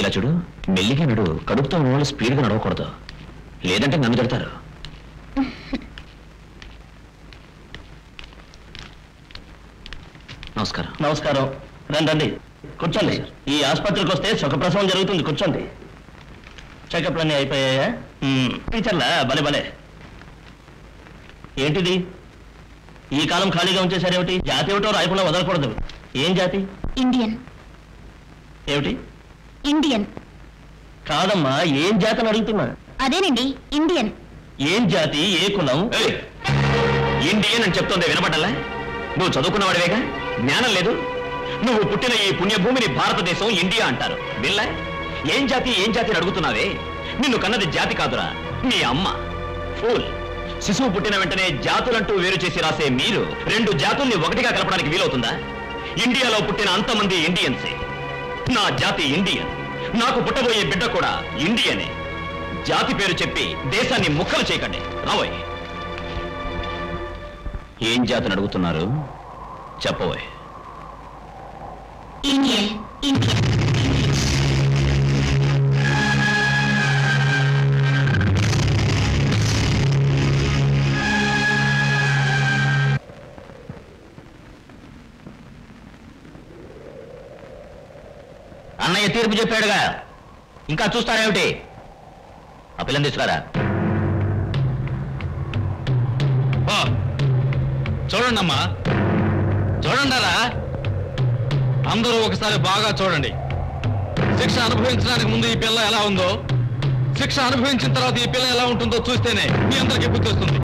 ఇలా చూడు మెల్లిగా నడు. కడుపుతో ఉన్న వాళ్ళు స్పీడ్గా నడవకూడదు. లేదంటే నన్ను తిడతారు. నమస్కారం. నమస్కారం. రండి రండి. కూర్చోండి. ఈ ఆసుపత్రికి వస్తే సుఖప్రసవం జరుగుతుంది. కూర్చోండి. చెకప్లు అన్నీ అయిపోయాయా. టీచర్లా? భలే భలే. ఏంటిది? ఈ కాలం ఖాళీగా ఉంచేశారేమిటి? జాతి ఏమిటో రాయకుండా వదలకూడదు. ఏం జాతి? ఇండియన్. ఏమిటి? ఇండియన్. కాదమ్మా ఏం జాతి అడుగుతున్నా? అదేనండి ఇండియన్. ఏం జాతి ఏ కులం! ఇండియన్ అని చెప్తోంది వినపడ్డలా? నువ్వు చదువుకున్నవాడివేగా? జ్ఞానం లేదు. నువ్వు పుట్టిన ఈ పుణ్యభూమిని భారతదేశం ఇండియా అంటారు. బిల్లా ఏం జాతి ఏం జాతి అడుగుతున్నావే? నిన్ను కన్నది జాతి కాదురా మీ అమ్మ. ఫూల్! శిశువు పుట్టిన వెంటనే జాతులంటూ వేరు చేసి రాసే మీరు రెండు జాతుల్ని ఒకటిగా కలపడానికి వీలవుతుందా? ఇండియాలో పుట్టిన అంతమంది ఇండియన్సే. నా జాతి ఇండియన్. నాకు పుట్టబోయే బిడ్డ కూడా ఇండియనే. జాతి పేరు చెప్పి దేశాన్ని ముక్కలు చేయకండి. రాబోయ్ ఏం జాతిని అడుగుతున్నారు? చెప్పబోయ్. ఇండియన్. అన్నయ్య తీర్పు చెప్పాడుగా. ఇంకా చూస్తారేమిటి? ఆ పిల్లని తీసుకురా చూడండి అమ్మా చూడండారా అందరూ ఒకసారి బాగా చూడండి. శిక్ష అనుభవించడానికి ముందు ఈ పిల్ల ఎలా ఉందో శిక్ష అనుభవించిన తర్వాత ఈ పిల్ల ఎలా ఉంటుందో చూస్తేనే మీ అందరికీ గుర్తొస్తుంది.